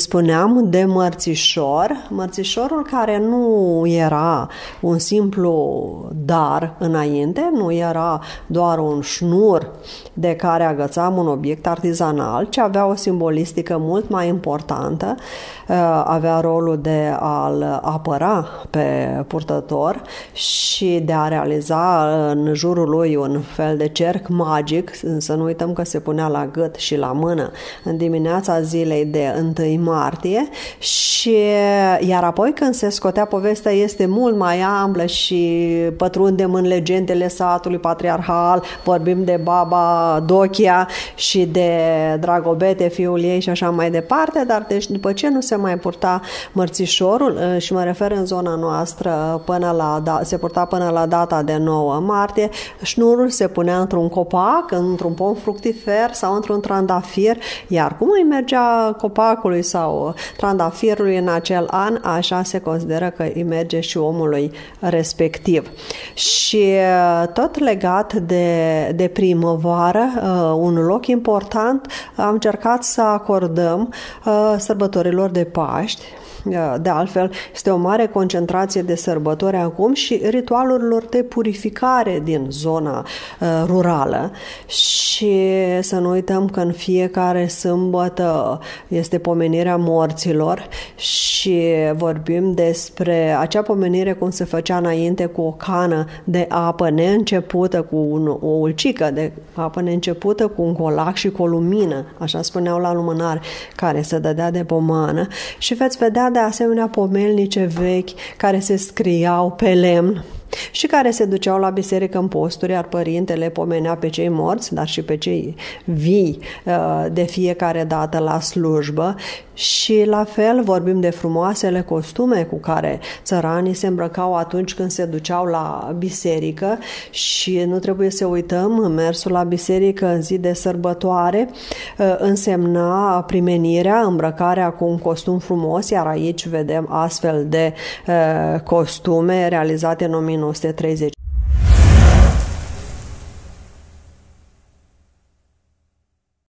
Spuneam de mărțișor, mărțișorul care nu era un simplu dar înainte, nu era doar un șnur de care agățam un obiect artizanal, ci avea o simbolistică mult mai importantă, uh, avea rolul de a-l apăra pe purtător și de a realiza în jurul lui un fel de cerc magic, să nu uităm că se punea la gât și la mână. În dimineața zilei de 1 martie iar apoi când se scotea povestea este mult mai amplă și pătrundem în legendele satului patriarhal, vorbim de baba Dochia și de Dragobete, fiul ei și așa mai departe, dar deci după ce nu se mai purta mărțișorul ă, și mă refer în zona noastră până la, da, se purta până la data de 9 martie, șnurul se punea într-un copac, într-un pom fructifer sau într-un trandafir, iar cum îi mergea copacului sau trandafirului în acel an, așa se consideră că îi merge și omului respectiv. Și uh, tot legat de, de primăvară, uh, un loc important, am încercat să acordăm uh, sărbătorilor de Paști, de altfel, este o mare concentrație de sărbători acum și ritualurilor de purificare din zona uh, rurală și să nu uităm că în fiecare sâmbătă este pomenirea morților și vorbim despre acea pomenire cum se făcea înainte cu o cană de apă neîncepută, cu un, o ulcică de apă neîncepută, cu un colac și cu o lumină, așa spuneau la lumânare, care se dădea de pomană. Și veți vedea de asemenea pomelnice vechi care se scriau pe lemn și care se duceau la biserică în posturi, iar părintele pomenea pe cei morți, dar și pe cei vii uh, de fiecare dată la slujbă și la fel vorbim de frumoasele costume cu care țăranii se îmbrăcau atunci când se duceau la biserică și nu trebuie să uităm, mersul la biserică în zi de sărbătoare uh, însemna primenirea, îmbrăcarea cu un costum frumos, iar aici vedem astfel de uh, costume realizate în 1930.